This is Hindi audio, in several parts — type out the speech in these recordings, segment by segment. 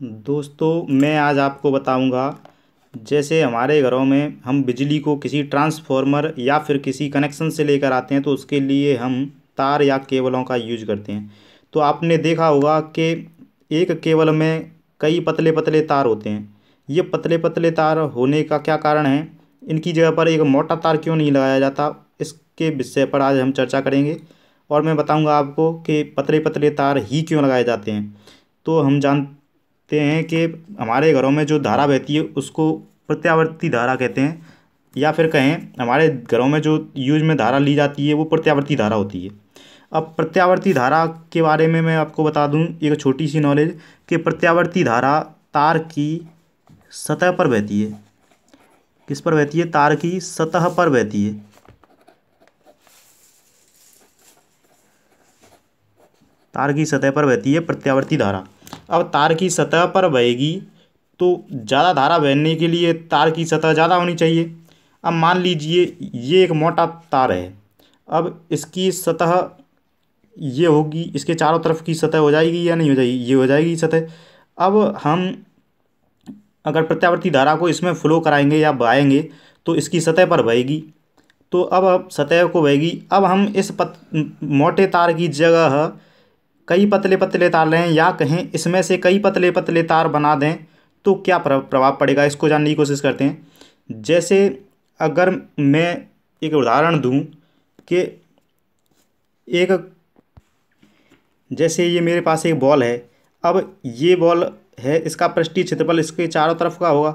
दोस्तों, मैं आज आपको बताऊँगा, जैसे हमारे घरों में हम बिजली को किसी ट्रांसफॉर्मर या फिर किसी कनेक्शन से लेकर आते हैं तो उसके लिए हम तार या केबलों का यूज़ करते हैं। तो आपने देखा होगा कि एक केबल में कई पतले पतले तार होते हैं। ये पतले पतले तार होने का क्या कारण है? इनकी जगह पर एक मोटा तार क्यों नहीं लगाया जाता? इसके विषय पर आज हम चर्चा करेंगे। और मैं बताऊँगा आपको कि पतले पतले तार ही क्यों लगाए जाते हैं। तो हम जानते हैं कि हमारे घरों में जो धारा बहती है, उसको प्रत्यावर्ती धारा कहते हैं। या फिर कहें, हमारे घरों में जो यूज़ में धारा ली जाती है, वो प्रत्यावर्ती धारा होती है। अब प्रत्यावर्ती धारा के बारे में मैं आपको बता दूँ एक छोटी सी नॉलेज कि प्रत्यावर्ती धारा तार की सतह पर बहती है। किस पर बहती है? तार की सतह पर बहती है। तार की सतह पर बहती है प्रत्यावर्ती धारा। अब तार की सतह पर बहेगी तो ज़्यादा धारा बहने के लिए तार की सतह ज़्यादा होनी चाहिए। अब मान लीजिए ये एक मोटा तार है। अब इसकी सतह ये होगी, इसके चारों तरफ़ की सतह हो जाएगी या नहीं हो जाएगी? ये हो जाएगी सतह। अब हम अगर प्रत्यावर्ती धारा को इसमें फ्लो कराएँगे या बहाएँगे तो इसकी सतह पर बहेगी। तो अब सतह को बहेगी। अब हम इस पत, मोटे तार की जगह कई पतले पतले तार लें या कहें, इसमें से कई पतले पतले तार बना दें तो क्या प्रभाव पड़ेगा? इसको जानने की कोशिश करते हैं। जैसे अगर मैं एक उदाहरण दूँ कि एक, जैसे ये मेरे पास एक बॉल है, अब ये बॉल है, इसका पृष्ठीय क्षेत्रफल इसके चारों तरफ़ का होगा।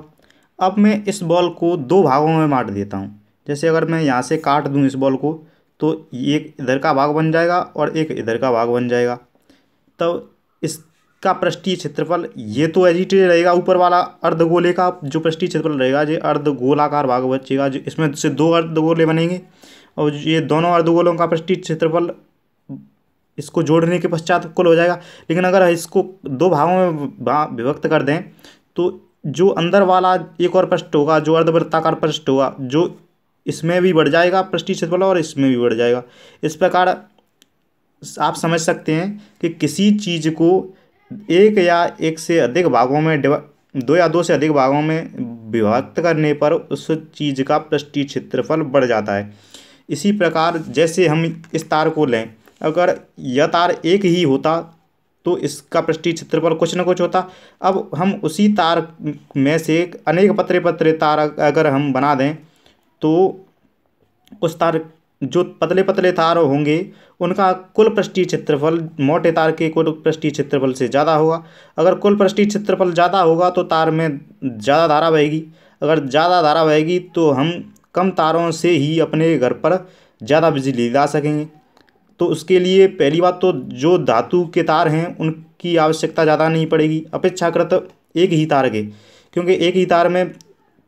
अब मैं इस बॉल को दो भागों में बांट देता हूँ। जैसे अगर मैं यहाँ से काट दूँ इस बॉल को तो एक इधर का भाग बन जाएगा और एक इधर का भाग बन जाएगा। तो इसका पृष्ठीय क्षेत्रफल ये तो एजिटेड रहेगा ऊपर वाला अर्धगोले का, जो पृष्ठीय क्षेत्रफल रहेगा ये अर्धगोलाकार भाग बचेगा, जो इसमें से दो अर्धगोले बनेंगे, और ये दोनों अर्धगोलों का पृष्ठीय क्षेत्रफल इसको जोड़ने के पश्चात कुल हो जाएगा। लेकिन अगर इसको दो भागों में विभक्त कर दें तो जो अंदर वाला एक और पृष्ठ होगा, जो अर्धवृत्ताकार पृष्ठ होगा, जो इसमें भी बढ़ जाएगा पृष्ठीय क्षेत्रफल और इसमें भी बढ़ जाएगा। इस प्रकार आप समझ सकते हैं कि किसी चीज़ को एक या एक से अधिक भागों में दो या दो से अधिक भागों में विभक्त करने पर उस चीज़ का पृष्ठीय क्षेत्रफल बढ़ जाता है। इसी प्रकार जैसे हम इस तार को लें, अगर यह तार एक ही होता तो इसका पृष्ठीय क्षेत्रफल कुछ न कुछ होता। अब हम उसी तार में से अनेक पतरे पतरे तार अगर हम बना दें तो उस तार जो पतले पतले तार होंगे, उनका कुल पृष्ठीय क्षेत्रफल, मोटे तार के कुल पृष्ठीय क्षेत्रफल से ज़्यादा होगा। अगर कुल पृष्ठीय क्षेत्रफल ज़्यादा होगा तो तार में ज़्यादा धारा बहेगी। अगर ज़्यादा धारा बहेगी तो हम कम तारों से ही अपने घर पर ज़्यादा बिजली ला सकेंगे। तो उसके लिए पहली बात तो जो धातु के तार हैं, उनकी आवश्यकता ज़्यादा नहीं पड़ेगी। अपेक्षाकृत एक ही तार के, क्योंकि एक ही तार में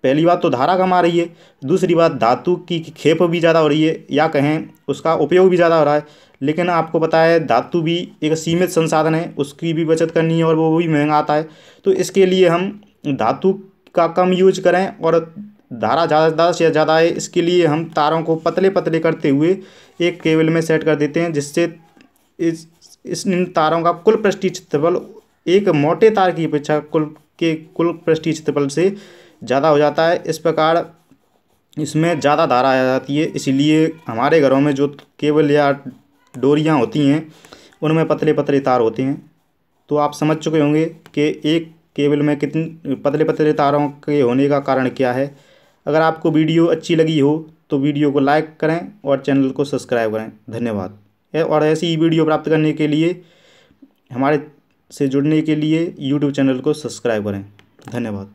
पहली बात तो धारा कम आ रही है, दूसरी बात धातु की खेप भी ज़्यादा हो रही है, या कहें उसका उपयोग भी ज़्यादा हो रहा है। लेकिन आपको पता है, धातु भी एक सीमित संसाधन है, उसकी भी बचत करनी है और वो भी महँगा आता है। तो इसके लिए हम धातु का कम यूज़ करें और धारा ज़्यादा से ज़्यादा है इसके लिए हम तारों को पतले पतले करते हुए एक केबल में सेट कर देते हैं, जिससे इस इस इन तारों का कुल पृष्ठीय क्षेत्रफल एक मोटे तार की अपेक्षा कुल, के कुल पृष्ठीय क्षेत्रफल से ज़्यादा हो जाता है। इस प्रकार इसमें ज़्यादा धारा आ जाती है। इसीलिए हमारे घरों में जो केबल या डोरियाँ होती हैं, उनमें पतले पतले तार होते हैं। तो आप समझ चुके होंगे कि एक केबल में कितने पतले पतले तारों के होने का कारण क्या है। अगर आपको वीडियो अच्छी लगी हो तो वीडियो को लाइक करें और चैनल को सब्सक्राइब करें। धन्यवाद। और ऐसी ही वीडियो प्राप्त करने के लिए, हमारे से जुड़ने के लिए यूट्यूब चैनल को सब्सक्राइब करें। धन्यवाद।